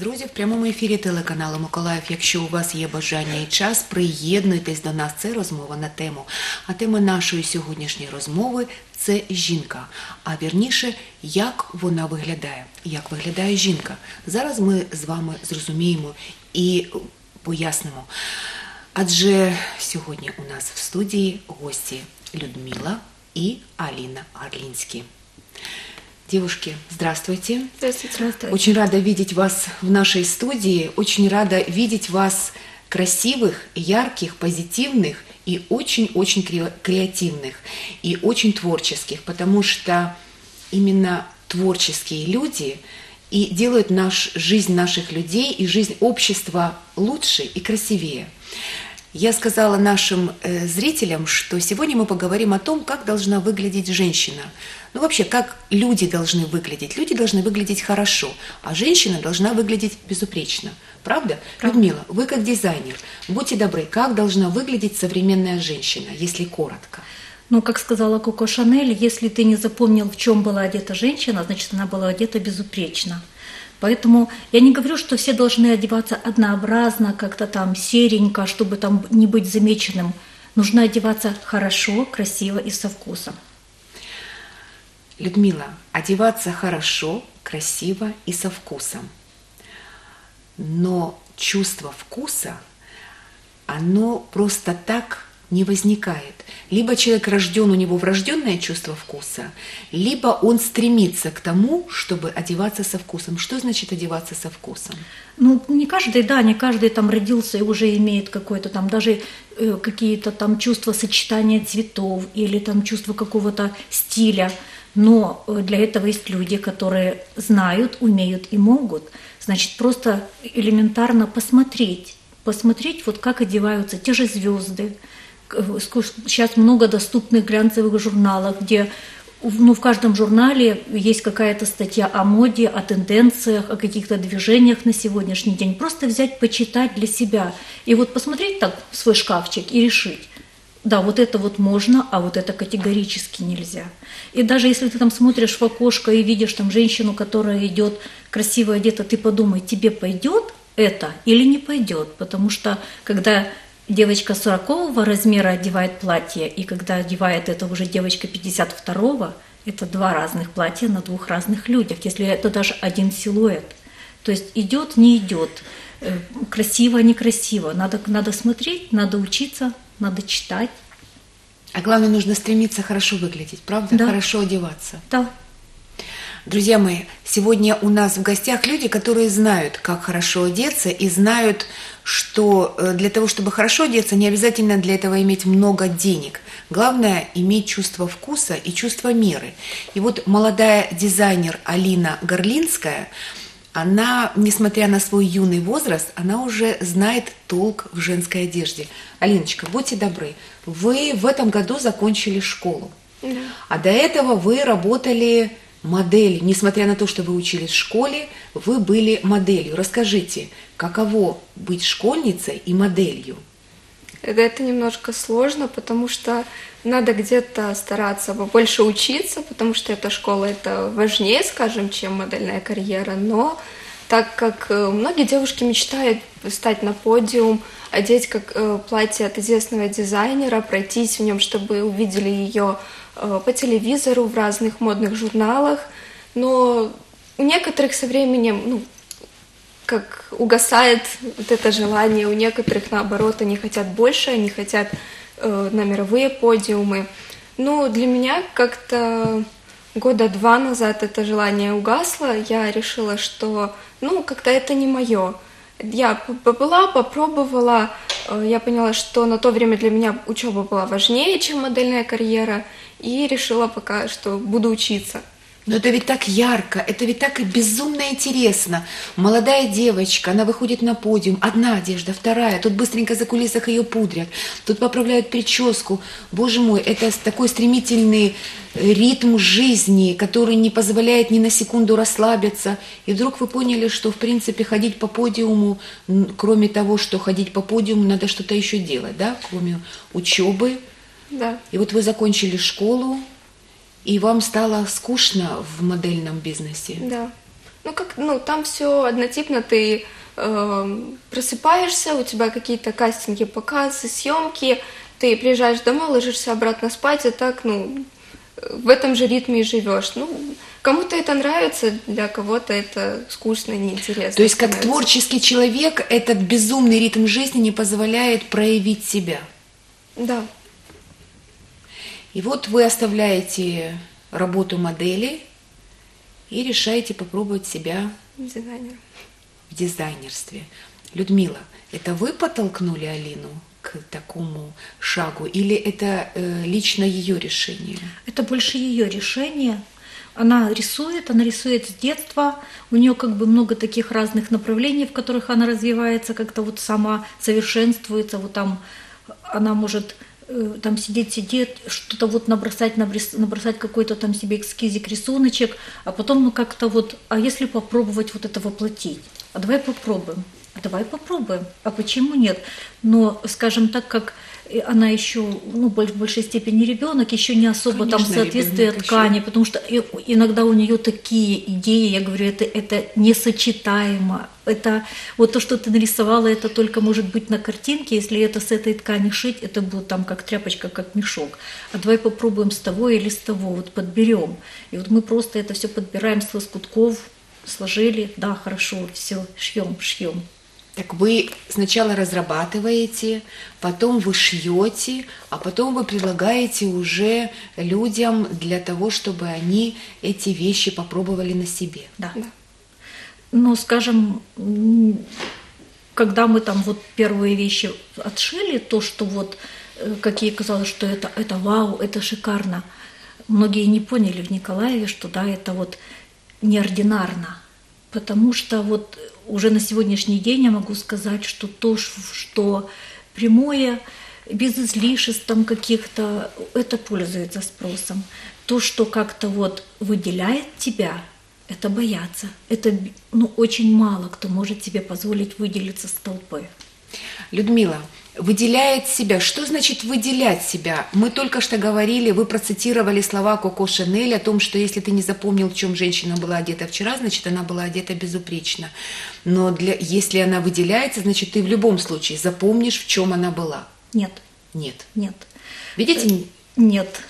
Друзі, в прямому ефірі телеканалу Миколаїв. Якщо у вас є бажання і час, приєднуйтесь до нас. Це розмова на тему. А тема нашої сьогоднішньої розмови це жінка. А вірніше, як вона виглядає, як виглядає жінка. Зараз ми з вами зрозуміємо і пояснимо. Адже сьогодні у нас в студії гості Людмила и Алина Орлинский. Девушки, здравствуйте. Здравствуйте. Здравствуйте. Очень рада видеть вас в нашей студии. Очень рада видеть вас красивых, ярких, позитивных и очень-очень кре- креативных и очень творческих, потому что именно творческие люди и делают наш, жизнь наших людей и жизнь общества лучше и красивее. Я сказала нашим э, зрителям, что сегодня мы поговорим о том, как должна выглядеть женщина. Ну вообще, как люди должны выглядеть. Люди должны выглядеть хорошо, а женщина должна выглядеть безупречно. Правда? Правда. Людмила, вы как дизайнер, будьте добры, как должна выглядеть современная женщина, если коротко? Ну, как сказала Коко Шанель, если ты не запомнил, в чем была одета женщина, значит, она была одета безупречно. Поэтому я не говорю, что все должны одеваться однообразно, как-то там серенько, чтобы там не быть замеченным. Нужно одеваться хорошо, красиво и со вкусом. Людмила, одеваться хорошо, красиво и со вкусом. Но чувство вкуса, оно просто так не возникает. Либо человек рожден, у него врожденное чувство вкуса, либо он стремится к тому, чтобы одеваться со вкусом. Что значит одеваться со вкусом? Ну, не каждый, да, не каждый там родился и уже имеет какое-то там даже э, какие-то там чувства сочетания цветов или там чувство какого-то стиля. Но э, для этого есть люди, которые знают, умеют и могут. Значит, просто элементарно посмотреть, посмотреть, вот как одеваются те же звезды. Сейчас много доступных глянцевых журналов, где ну, в каждом журнале есть какая-то статья о моде, о тенденциях, о каких-то движениях на сегодняшний день. Просто взять, почитать для себя. И вот посмотреть так в свой шкафчик и решить, да, вот это вот можно, а вот это категорически нельзя. И даже если ты там смотришь в окошко и видишь там женщину, которая идет красиво одета, ты подумай, тебе пойдет это или не пойдет. Потому что когда девочка 40 размера одевает платье, и когда одевает это уже девочка 52 это два разных платья на двух разных людях, если это даже один силуэт. То есть идет, не идет, э, красиво, некрасиво. Надо, надо смотреть, надо учиться, надо читать. А главное, нужно стремиться хорошо выглядеть, правда? Да. Хорошо одеваться. Да, Друзья мои, сегодня у нас в гостях люди, которые знают, как хорошо одеться, и знают, что э, для того, чтобы хорошо одеться, не обязательно для этого иметь много денег. Главное – иметь чувство вкуса и чувство меры. И вот молодая дизайнер Алина Горлинская, она, несмотря на свой юный возраст, она уже знает толк в женской одежде. Алиночка, будьте добры, вы в этом году закончили школу. А до этого вы работали моделью. Несмотря на то, что вы учились в школе, вы были моделью. Расскажите, каково быть школьницей и моделью? Это, это немножко сложно, потому что надо где-то стараться побольше учиться, потому что эта школа это важнее, скажем, чем модельная карьера. Но так как э, многие девушки мечтают стать на подиум, одеть как э, платье от известного дизайнера, пройтись в нем, чтобы увидели ее э, по телевизору в разных модных журналах, но у некоторых со временем, ну, как угасает вот это желание, у некоторых наоборот, они хотят больше, они хотят э, на мировые подиумы. Ну, для меня как-то года два назад это желание угасло, я решила, что, ну, как-то это не мое. Я побыла, попробовала, э, я поняла, что на то время для меня учеба была важнее, чем модельная карьера, и решила пока, что буду учиться. Но это ведь так ярко, это ведь так и безумно интересно. Молодая девочка, она выходит на подиум, одна одежда, вторая, тут быстренько за кулисах ее пудрят, тут поправляют прическу. Боже мой, это такой стремительный ритм жизни, который не позволяет ни на секунду расслабиться. И вдруг вы поняли, что, в принципе, ходить по подиуму, кроме того, что ходить по подиуму, надо что-то еще делать, да, кроме учебы. Да. И вот вы закончили школу, и вам стало скучно в модельном бизнесе. Да. Ну, как, ну, там все однотипно, ты э, просыпаешься, у тебя какие-то кастинги, показы, съемки, ты приезжаешь домой, ложишься обратно спать, и так, ну, в этом же ритме и живешь. Ну, кому-то это нравится, для кого-то это скучно, неинтересно. То есть, как становится. творческий человек, этот безумный ритм жизни не позволяет проявить себя. Да. И вот вы оставляете работу модели и решаете попробовать себя Дизайнер. в дизайнерстве. Людмила, это вы подтолкнули Алину к такому шагу или это э, лично ее решение? Это больше ее решение. Она рисует, она рисует с детства. У нее как бы много таких разных направлений, в которых она развивается, как-то вот сама совершенствуется. Вот там она может там сидеть, сидеть, что-то вот набросать, наброс- набросать какой-то там себе эскизик, рисуночек, а потом ну как-то вот, а если попробовать вот это воплотить? А давай попробуем. А давай попробуем. А почему нет? Но, скажем так, как и она еще, ну, в большей степени ребенок, еще не особо там Конечно, ребенок еще. ткани, потому что иногда у нее такие идеи, я говорю, это, это несочетаемо. Это вот то, что ты нарисовала, это только может быть на картинке, если это с этой ткани шить, это будет там как тряпочка, как мешок. А давай попробуем с того или с того, вот подберем. И вот мы просто это все подбираем с лоскутков, сложили, да, хорошо, все, шьем, шьем. Так вы сначала разрабатываете, потом вы шьете, а потом вы предлагаете уже людям для того, чтобы они эти вещи попробовали на себе. Да. Да. Но, скажем, когда мы там вот первые вещи отшили, то, что вот, э, как ей казалось, что это, это вау, это шикарно, многие не поняли в Николаеве, что да, это вот неординарно. Потому что вот уже на сегодняшний день я могу сказать, что то, что прямое, без излишеств там каких-то, это пользуется спросом. То, что как-то вот выделяет тебя, это бояться. Это ну, очень мало кто может себе позволить выделиться с толпы. Людмила, выделяет себя. Что значит выделять себя? Мы только что говорили, вы процитировали слова Коко Шанель о том, что если ты не запомнил, в чем женщина была одета вчера, значит, она была одета безупречно. Но для, если она выделяется, значит, ты в любом случае запомнишь, в чем она была. Нет, Нет. нет. Видите? Нет.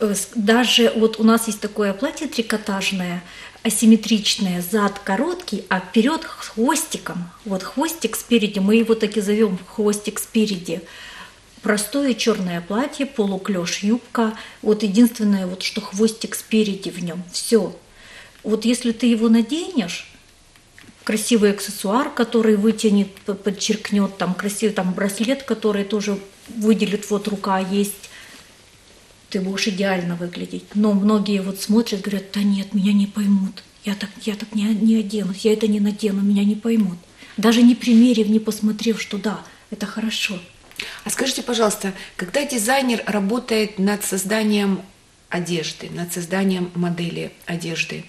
Э, Даже вот у нас есть такое платье трикотажное, асимметричное, зад короткий, а вперед хвостиком. Вот хвостик спереди, мы его так и зовем хвостик спереди. Простое черное платье, полуклеш, юбка. Вот единственное, вот, что хвостик спереди в нем. Все. Вот если ты его наденешь, красивый аксессуар, который вытянет, подчеркнет, там красивый там браслет, который тоже выделит, вот рука есть, ты будешь идеально выглядеть. Но многие вот смотрят, говорят, да нет, меня не поймут. Я так, я так не, не оденусь, я это не надену, меня не поймут. Даже не примерив, не посмотрев, что да, это хорошо. А скажите, пожалуйста, когда дизайнер работает над созданием одежды, над созданием модели одежды,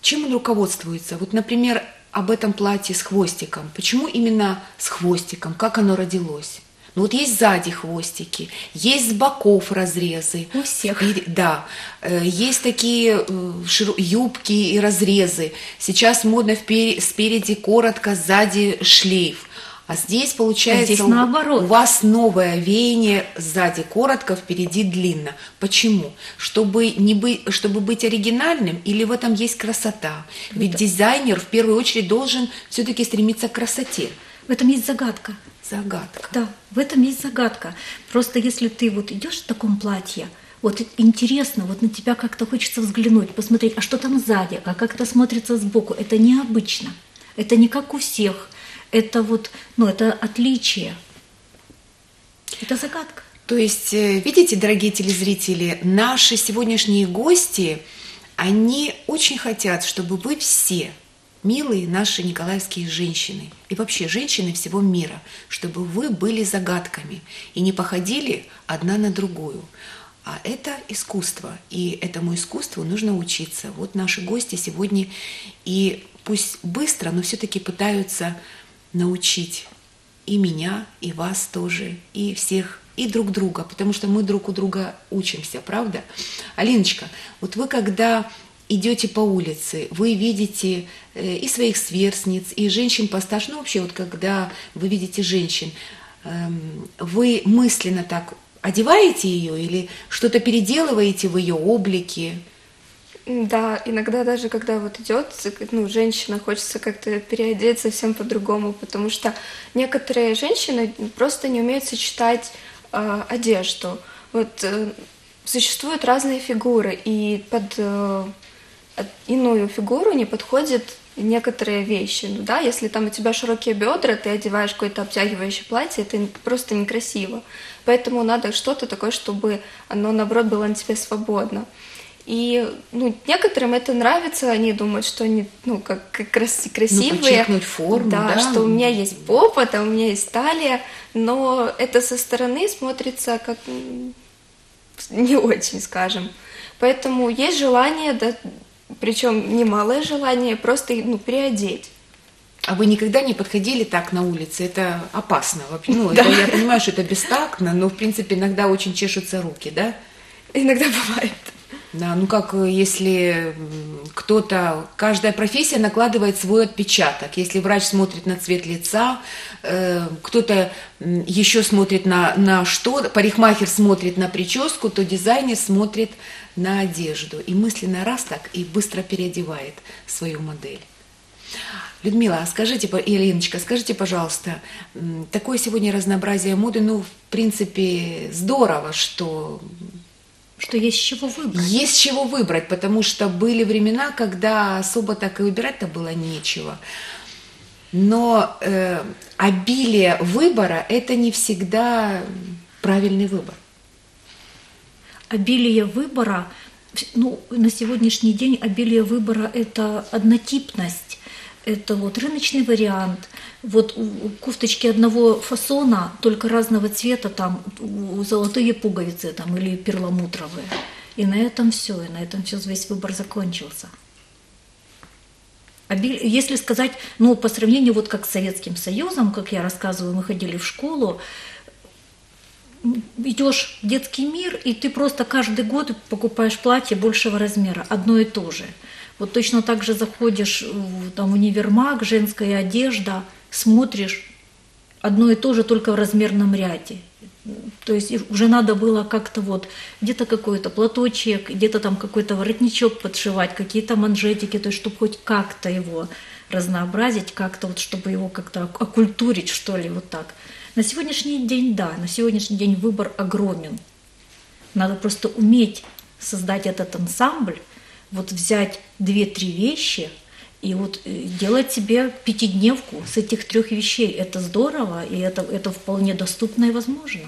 чем он руководствуется? Вот, например, об этом платье с хвостиком. Почему именно с хвостиком? Как оно родилось? Ну вот есть сзади хвостики, есть с боков разрезы. У всех. Спери- Да, Э, есть такие э, юбки и разрезы. Сейчас модно впер- спереди коротко, сзади шлейф. А здесь получается здесь у- наоборот. у вас новое веяние сзади коротко, впереди длинно. Почему? Чтобы, не быть, чтобы быть оригинальным или в этом есть красота? Ведь дизайнер в первую очередь должен все-таки стремиться к красоте. В этом есть загадка. Загадка. Да, в этом есть загадка. Просто если ты вот идешь в таком платье, вот интересно, вот на тебя как-то хочется взглянуть, посмотреть, а что там сзади, а как это смотрится сбоку. Это необычно. Это не как у всех. Это вот, ну, это отличие. Это загадка. То есть, э, видите, дорогие телезрители, наши сегодняшние гости, они очень хотят, чтобы вы все, милые наши николаевские женщины, и вообще женщины всего мира, чтобы вы были загадками и не походили одна на другую. А это искусство, и этому искусству нужно учиться. Вот наши гости сегодня и пусть быстро, но все-таки пытаются научить и меня, и вас тоже, и всех, и друг друга, потому что мы друг у друга учимся, правда? Алиночка, вот вы когда идете по улице, вы видите э, и своих сверстниц, и женщин постарше, ну вообще вот когда вы видите женщин, эм, вы мысленно так одеваете ее или что-то переделываете в ее облике? Да, иногда даже когда вот идет, ну, женщина, хочется как-то переодеть совсем по-другому, потому что некоторые женщины просто не умеют сочетать э, одежду. Вот э, существуют разные фигуры, и под э, иную фигуру не подходят некоторые вещи. Ну да, если там у тебя широкие бедра, ты одеваешь какое-то обтягивающее платье, это просто некрасиво. Поэтому надо что-то такое, чтобы оно, наоборот, было на тебе свободно. И ну, некоторым это нравится, они думают, что они ну, как, как крас красивые. Ну, форму, да, да, что у меня есть попа, там у меня есть талия, но это со стороны смотрится как не очень, скажем. Поэтому есть желание, да, причем немалое желание просто ну, переодеть. А вы никогда не подходили так на улице? Это опасно вообще. Ну, да. это, я понимаю, что это бестактно, но в принципе иногда очень чешутся руки, да? Иногда бывает. Да, ну как э, если кто-то, каждая профессия накладывает свой отпечаток. Если врач смотрит на цвет лица, э, кто-то еще смотрит на, на что, парикмахер смотрит на прическу, то дизайнер смотрит на одежду. И мысленно раз так и быстро переодевает свою модель. Людмила, а скажите, Еленочка, скажите, пожалуйста, такое сегодня разнообразие моды, ну, в принципе, здорово, что что есть чего выбрать. Есть чего выбрать, потому что были времена, когда особо так и выбирать-то было нечего. Но э, обилие выбора – это не всегда правильный выбор. Обилие выбора, ну, на сегодняшний день обилие выбора – это однотипность, это вот рыночный вариант – вот кофточки одного фасона, только разного цвета, там золотые пуговицы там, или перламутровые. И на этом все, и на этом все весь выбор закончился. Если сказать, ну, по сравнению вот как с Советским Союзом, как я рассказываю, мы ходили в школу, идешь в детский мир, и ты просто каждый год покупаешь платье большего размера, одно и то же. Вот точно так же заходишь в там, универмаг, женская одежда – смотришь одно и то же только в размерном ряде. То есть уже надо было как-то вот где-то какой-то платочек, где-то там какой-то воротничок подшивать, какие-то манжетики, то есть чтобы хоть как-то его разнообразить, как-то вот чтобы его как-то окультурить, что ли, вот так. На сегодняшний день, да, на сегодняшний день выбор огромен. Надо просто уметь создать этот ансамбль, вот взять две-три вещи – и вот э, делать себе пятидневку с этих трех вещей, это здорово, и это, это вполне доступно и возможно.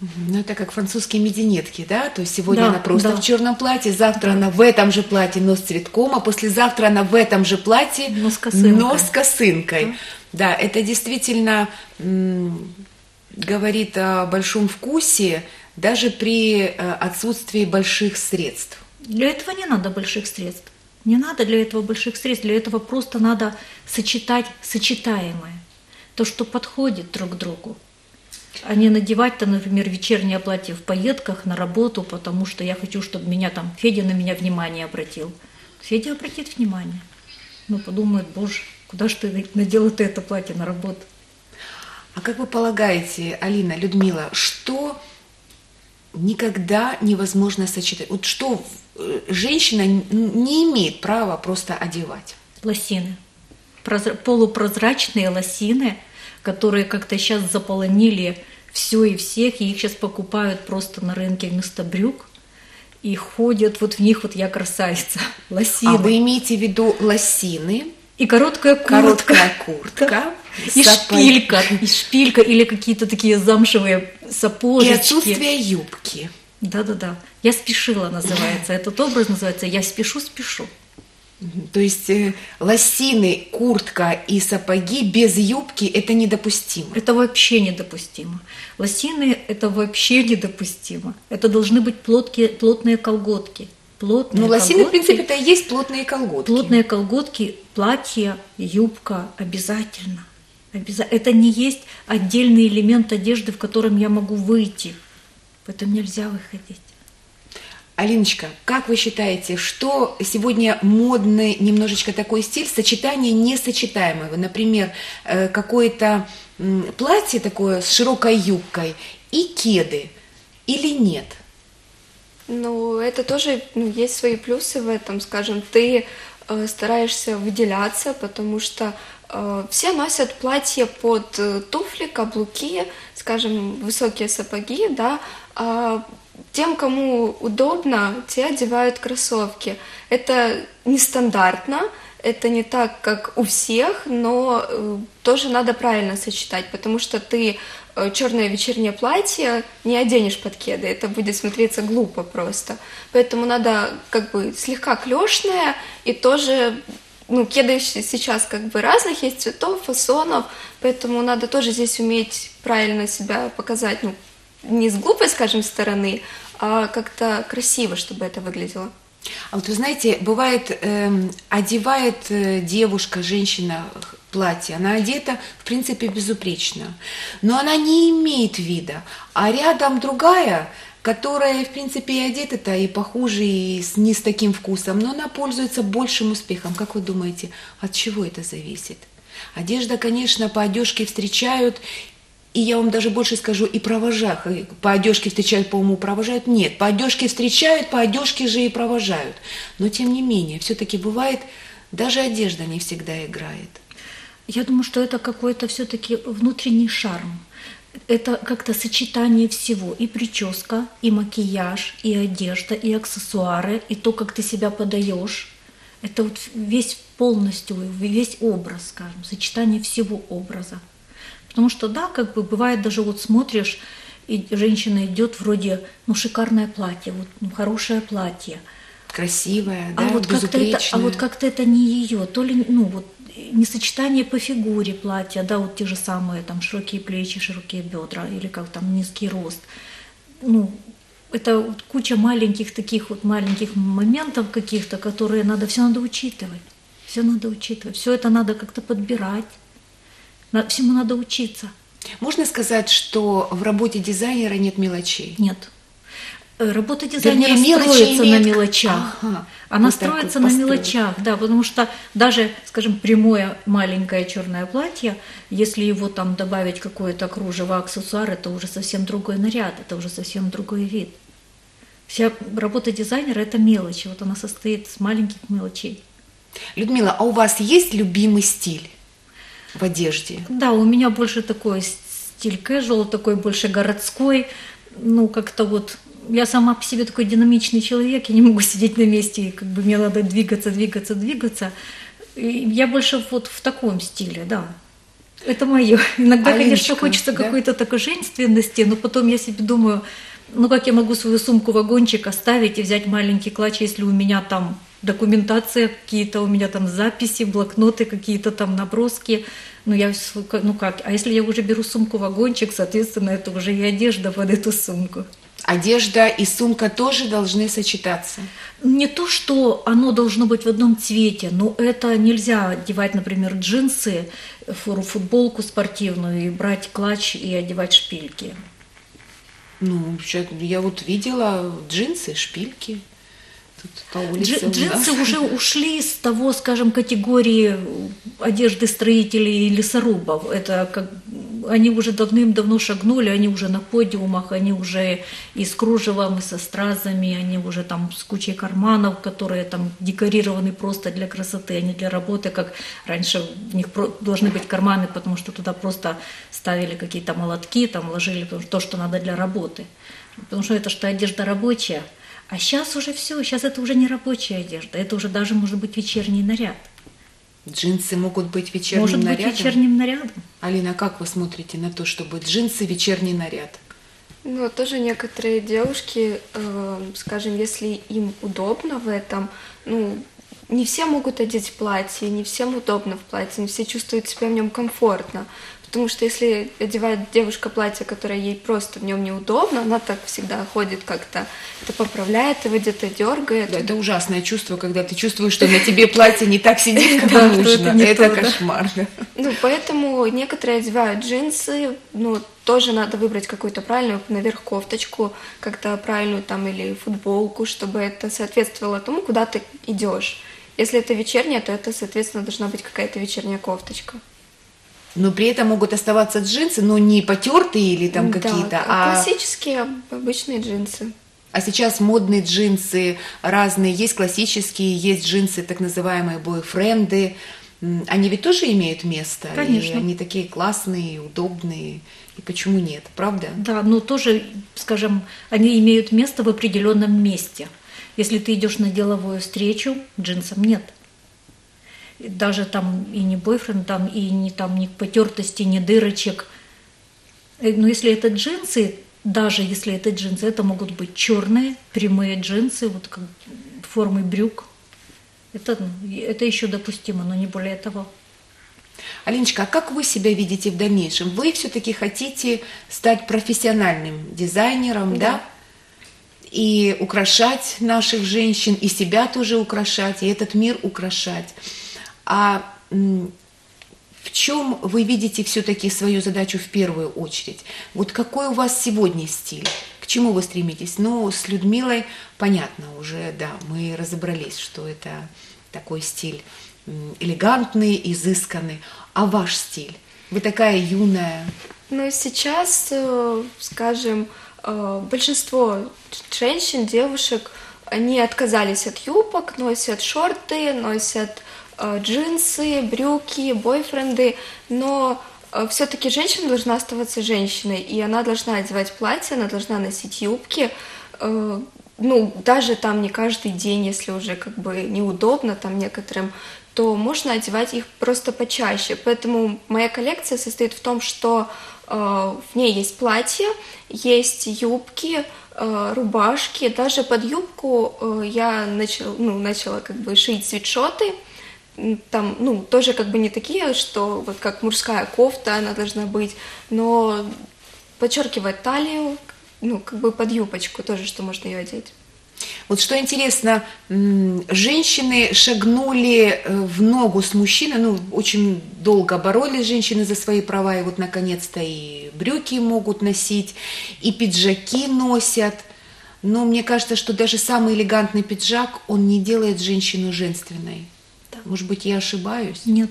Ну, это как французские мединетки, да? То есть сегодня да, она просто да. в черном платье, завтра она в этом же платье, но с цветком, а послезавтра она в этом же платье, но с косынкой. Но с косынкой. Да. да, это действительно м- говорит о большом вкусе, даже при э, отсутствии больших средств. Для этого не надо больших средств. Не надо для этого больших средств, для этого просто надо сочетать сочетаемое, то, что подходит друг другу. А не надевать-то, например, вечернее платье в пайетках на работу, потому что я хочу, чтобы меня там Федя на меня внимание обратил. Федя обратит внимание. Ну, подумает, боже, куда же ты надела ты это платье на работу? А как вы полагаете, Алина, Людмила, что никогда невозможно сочетать? Вот что Э, женщина не имеет права просто одевать. Лосины. Прозра- полупрозрачные лосины, которые как-то сейчас заполонили все и всех, и их сейчас покупают просто на рынке вместо брюк и ходят вот в них вот я красавица. Лосины. А вы имеете в виду лосины? И короткая куртка. Короткая куртка. И шпилька. И шпилька или какие-то такие замшевые сапожечки. И отсутствие юбки. Да-да-да. Я спешила называется. Этот образ называется «Я спешу, спешу». То есть э, лосины, куртка и сапоги без юбки – это недопустимо? Это вообще недопустимо. Лосины – это вообще недопустимо. Это должны быть плоткие, плотные колготки. Плотные ну, лосины, в принципе, это и есть плотные колготки. Плотные колготки, платье, юбка обязательно. Обязательно. Это не есть отдельный элемент одежды, в котором я могу выйти. Поэтому нельзя выходить. Алиночка, как вы считаете, что сегодня модный немножечко такой стиль сочетание несочетаемого? Например, э, какое-то платье такое с широкой юбкой и кеды или нет? Ну, это тоже ну, есть свои плюсы в этом, скажем, ты э, стараешься выделяться, потому что все носят платья под э, туфли, каблуки, скажем, высокие сапоги, да, а тем, кому удобно, те одевают кроссовки. Это нестандартно, это не так, как у всех, но э, тоже надо правильно сочетать, потому что ты э, черное вечернее платье не оденешь под кеды, это будет смотреться глупо просто. Поэтому надо как бы слегка клешное и тоже ну, кеды сейчас как бы разных есть цветов, фасонов, поэтому надо тоже здесь уметь правильно себя показать, ну, не с глупой, скажем, стороны, а как-то красиво, чтобы это выглядело. А вот вы знаете, бывает, э, одевает э, девушка, женщина платье, она одета, в принципе, безупречно, но она не имеет вида, а рядом другая, которая, в принципе, и одета-то и похуже, и с, не с таким вкусом, но она пользуется большим успехом. Как вы думаете, от чего это зависит? Одежда, конечно, по одежке встречают, и я вам даже больше скажу, и провожах. И по одежке встречают, по уму провожают. Нет, по одежке встречают, по одежке же и провожают. Но тем не менее, все-таки бывает, даже одежда не всегда играет. Я думаю, что это какой-то все-таки внутренний шарм. Это как-то сочетание всего. И прическа, и макияж, и одежда, и аксессуары, и то, как ты себя подаешь. Это вот весь полностью, весь образ, скажем, сочетание всего образа. Потому что, да, как бы бывает даже вот смотришь, и женщина идет вроде, ну, шикарное платье, вот, ну, хорошее платье. Красивое, а да, вот как-то это, А вот как-то это не ее, то ли, ну, вот, не сочетание по фигуре платья, да, вот те же самые там широкие плечи, широкие бедра или как там низкий рост. Ну, это вот куча маленьких таких вот маленьких моментов каких-то, которые надо, все надо учитывать. Все надо учитывать. Все это надо как-то подбирать. Всему надо учиться. Можно сказать, что в работе дизайнера нет мелочей? Нет. Э, работа дизайнера Вернее, строится имеет... на мелочах. Ага. Она вот строится вот на мелочах, да, потому что даже, скажем, прямое маленькое черное платье, если его там добавить какое-то кружево, аксессуар, это уже совсем другой наряд, это уже совсем другой вид. Вся работа дизайнера – это мелочи, вот она состоит с маленьких мелочей. Людмила, а у вас есть любимый стиль? в одежде? Да, у меня больше такой стиль casual, такой больше городской, ну как-то вот я сама по себе такой динамичный человек, я не могу сидеть на месте, и как бы мне надо двигаться, двигаться, двигаться. И я больше вот в таком стиле, да. Это мое. Иногда, Алиночка, конечно, хочется да? какой-то такой женственности, но потом я себе думаю, ну как я могу свою сумку вагончик оставить и взять маленький клатч, если у меня там документация какие-то, у меня там записи, блокноты, какие-то там наброски. Ну, я, ну как, а если я уже беру сумку-вагончик, соответственно, это уже и одежда под эту сумку. Одежда и сумка тоже должны сочетаться. Не то, что оно должно быть в одном цвете, но это нельзя одевать, например, джинсы, футболку спортивную и брать клатч и одевать шпильки. Ну, я вот видела джинсы, шпильки тут по улице. Джинсы уже ушли из того, скажем, категории одежды строителей и лесорубов. Это как они уже давным-давно шагнули, они уже на подиумах, они уже и с кружевом, и со стразами, они уже там с кучей карманов, которые там декорированы просто для красоты, а не для работы, как раньше в них должны быть карманы, потому что туда просто ставили какие-то молотки, там ложили то, что надо для работы. Потому что это что одежда рабочая – а сейчас уже все, сейчас это уже не рабочая одежда, это уже даже может быть вечерний наряд. Джинсы могут быть вечерним может нарядом? Может быть вечерним нарядом. Алина, как вы смотрите на то, чтобы джинсы вечерний наряд? Ну, тоже некоторые девушки, э, скажем, если им удобно в этом, ну, не все могут одеть платье, не всем удобно в платье, не все чувствуют себя в нем комфортно. Потому что если одевает девушка платье, которое ей просто в нем неудобно, она так всегда ходит как-то, это поправляет его, где-то дергает. Да, это ужасное чувство, когда ты чувствуешь, что на тебе платье не так сидит, как нужно. Это кошмар. Ну, поэтому некоторые одевают джинсы, ну, тоже надо выбрать какую-то правильную наверх кофточку, как-то правильную там или футболку, чтобы это соответствовало тому, куда ты идешь. Если это вечерняя, то это, соответственно, должна быть какая-то вечерняя кофточка. Но при этом могут оставаться джинсы, но не потертые или там Да, какие-то, а... классические обычные джинсы. А сейчас модные джинсы разные, есть классические, есть джинсы так называемые бойфренды. Они ведь тоже имеют место, Конечно. и они такие классные, удобные. И почему нет, правда? Да, но тоже, скажем, они имеют место в определенном месте. Если ты идешь на деловую встречу, джинсам нет. Даже там и не бойфренд, там и не там ни потертости, ни дырочек. Э, Но если это джинсы, даже если это джинсы, это могут быть черные, прямые джинсы, вот как формы брюк. Это, ну, это еще допустимо, но не более того. Алиночка, а как вы себя видите в дальнейшем? Вы все-таки хотите стать профессиональным дизайнером, да? Да. И украшать наших женщин, и себя тоже украшать, и этот мир украшать. А в чем вы видите все-таки свою задачу в первую очередь? Вот какой у вас сегодня стиль? К чему вы стремитесь? Ну, с Людмилой понятно уже, да, мы разобрались, что это такой стиль элегантный, изысканный. А ваш стиль? Вы такая юная. Но сейчас, э, скажем, э, большинство женщин, девушек, они отказались от юбок, носят шорты, носят джинсы, брюки, бойфренды, но все-таки женщина должна оставаться женщиной, и она должна одевать платье, она должна носить юбки, э, ну, даже там не каждый день, если уже как бы неудобно там некоторым, то можно одевать их просто почаще. Поэтому моя коллекция состоит в том, что э, в ней есть платья, есть юбки, э, рубашки. Даже под юбку э, я начала, ну, начала как бы шить свитшоты. Там, ну, тоже как бы не такие, что вот как мужская кофта она должна быть, но подчеркивает талию, ну, как бы под юбочку тоже, что можно ее одеть. Вот что интересно, женщины шагнули э, в ногу с мужчиной, ну, очень долго боролись женщины за свои права, и вот наконец-то и брюки могут носить, и пиджаки носят. Но мне кажется, что даже самый элегантный пиджак, он не делает женщину женственной. Может быть, я ошибаюсь? Нет.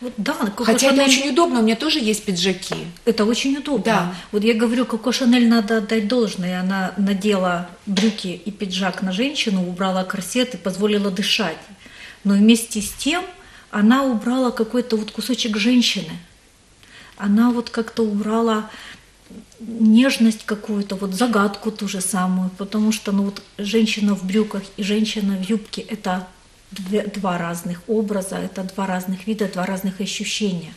Вот да, Коко Хотя это Шанель- очень удобно, у меня тоже есть пиджаки. Это очень удобно. Да. Вот я говорю, Коко Шанель надо отдать должное. Она надела брюки и пиджак на женщину, убрала корсет и позволила дышать. Но вместе с тем она убрала какой-то вот кусочек женщины. Она вот как-то убрала нежность какую-то, вот загадку ту же самую, потому что ну вот женщина в брюках и женщина в юбке – это два разных образа, это два разных вида, два разных ощущения.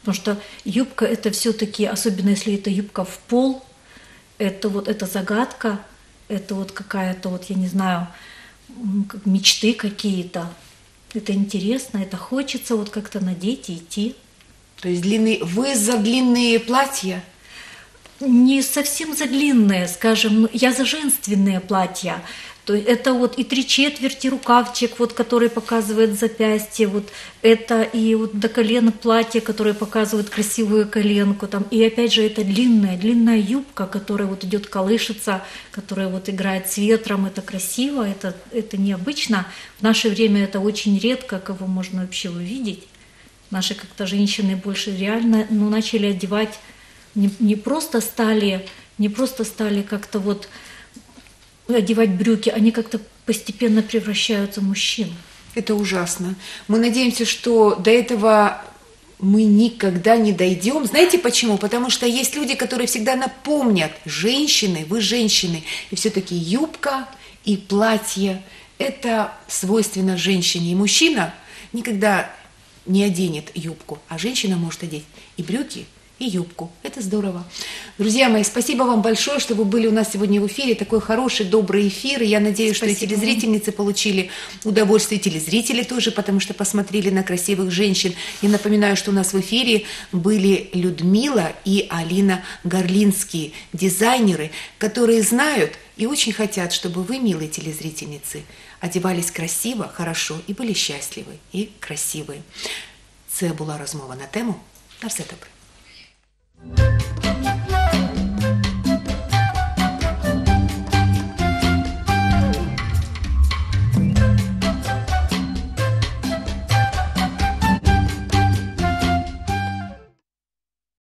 Потому что юбка это все-таки, особенно если это юбка в пол, это вот эта загадка, это вот какая-то вот, я не знаю, мечты какие-то. Это интересно, это хочется вот как-то надеть и идти. То есть длинные... Вы за длинные платья? Не совсем за длинные, скажем, ну, я за женственные платья. То есть это вот и три четверти рукавчик, вот, который показывает запястье, вот это и вот до колена платье, которое показывает красивую коленку, там, и опять же это длинная, длинная юбка, которая вот идет колышется, которая вот играет с ветром, это красиво, это, это необычно. В наше время это очень редко, кого можно вообще увидеть. Наши как-то женщины больше реально ну, начали одевать не, не просто стали, не просто стали как-то вот одевать брюки, они как-то постепенно превращаются в мужчин. Это ужасно. Мы надеемся, что до этого мы никогда не дойдем. Знаете почему? Потому что есть люди, которые всегда напомнят, женщины, вы женщины, и все-таки юбка и платье – это свойственно женщине. И мужчина никогда не оденет юбку, а женщина может одеть и брюки, и юбку. Это здорово. Друзья мои, спасибо вам большое, что вы были у нас сегодня в эфире. Такой хороший, добрый эфир. И я надеюсь, спасибо. что и телезрительницы получили удовольствие, и телезрители тоже, потому что посмотрели на красивых женщин. И напоминаю, что у нас в эфире были Людмила и Алина Горлинские, дизайнеры, которые знают и очень хотят, чтобы вы, милые телезрительницы, одевались красиво, хорошо і були щасливі і красиві. Це була розмова на тему. На все добре. Música